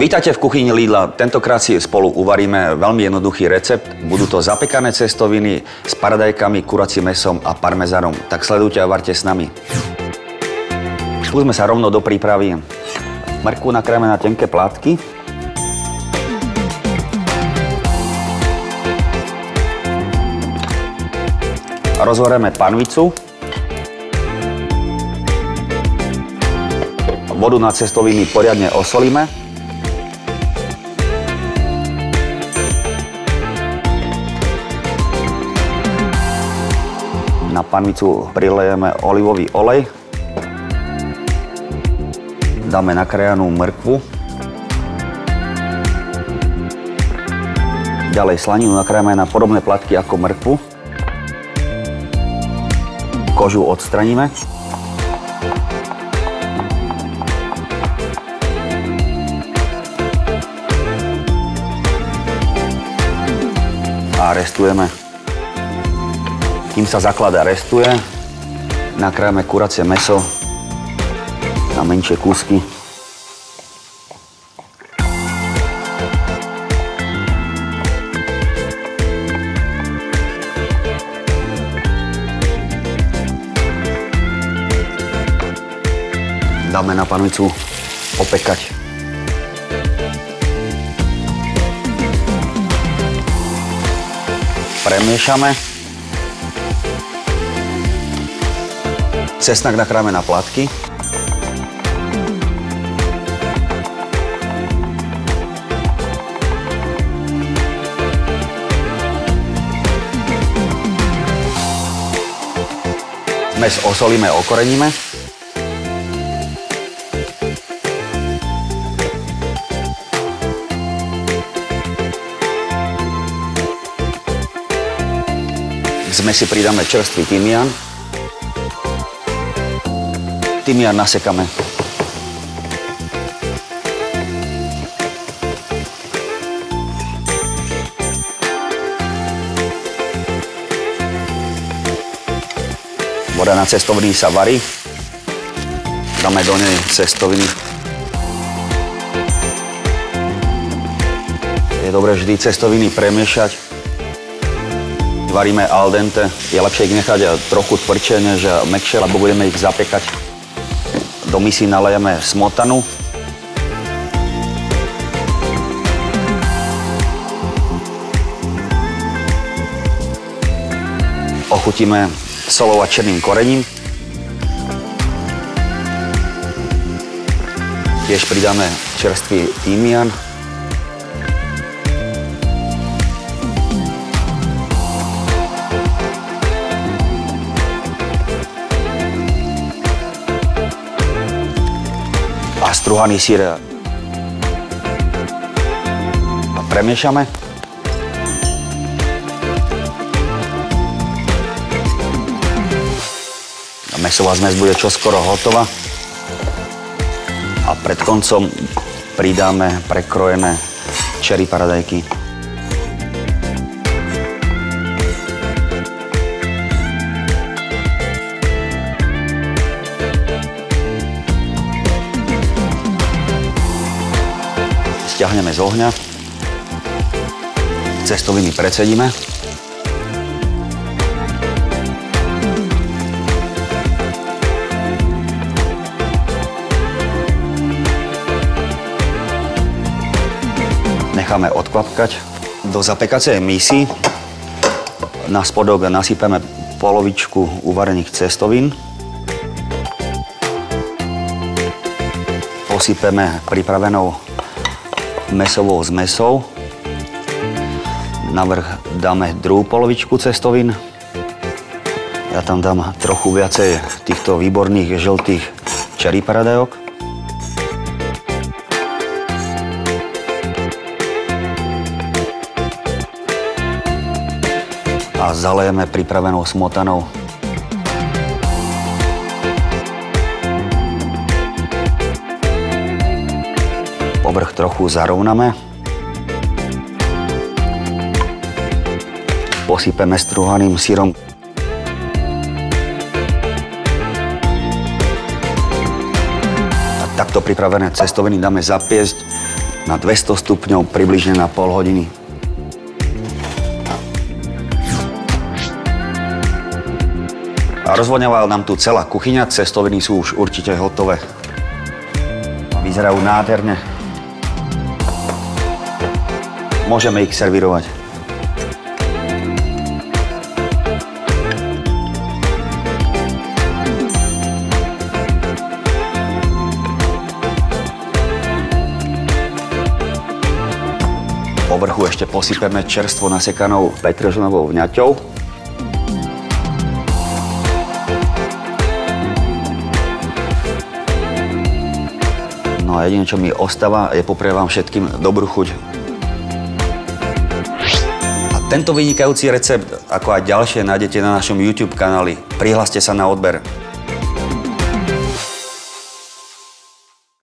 Vítajte v kuchyni Lidla. Tentokrát si spolu uvaríme veľmi jednoduchý recept. Budú to zapekané cestoviny s paradajkami, kuracím mesom a parmezánom. Tak sledujte a varte s nami. Púsme sa rovno do prípravy. Mrkvu nakrájame na tenké plátky. Rozvareme panvicu. Vodu na cestoviny poriadne osolíme. Panvicu prilejeme olivový olej. Dáme nakrájanú mrkvu. Ďalej slaninu nakrájame na podobné platky ako mrkvu. Kožu odstraníme. A restujeme kým sa zaklada restuje, nakrájame kuracie meso na menšie kúsky. Dáme na panvicu opekať. Premiešame. Cesnak nakráme na platky. Mes osolíme, okoreníme. K zmesi pridáme čerstvý tymián. Tymián nasekáme. Voda na cestoviny sa varí. Dáme do nej cestoviny. Je dobré vždy cestoviny premiešať. Varíme al dente. Je lepšie ich nechať trochu tvrdšie než mekšie, lebo budeme ich zapekať. Do misy nalejeme smotanu. Ochutíme solou a černým korením. Tiež pridáme čerstvý týmian. Struhaný sír a premiešame. Mesová zmes bude čoskoro hotová. A pred koncom pridáme prekrojené čery paradajky. Stiahneme z ohňa. Cestoviny precedíme. Necháme odkvapkať. Do zapekacej misy na spodok nasypeme polovičku uvarených cestovín. Posypeme pripravenou mesovou zmesou. Navrh dáme druhú polovičku cestovín. Ja tam dám trochu viacej týchto výborných žltých čerí paradajok. A zalejeme pripravenou smotanou povrch trochu zarovnáme. Posypeme struhaným sírom. A takto pripravené cestoviny dáme zapiesť na 200 stupňov približne na pol hodiny. A rozvoňovala nám tu celá kuchyňa, cestoviny sú už určite hotové. Vyzerajú nádherne. Môžeme ich servírovať. Po vrchu ešte posypeme čerstvo nasekanou petržlenovou vňaťou. No a jediné, čo mi ostáva, je poprieť vám všetkým dobrú chuť. Tento vynikajúci recept, ako aj ďalšie, nájdete na našom YouTube kanáli. Prihláste sa na odber.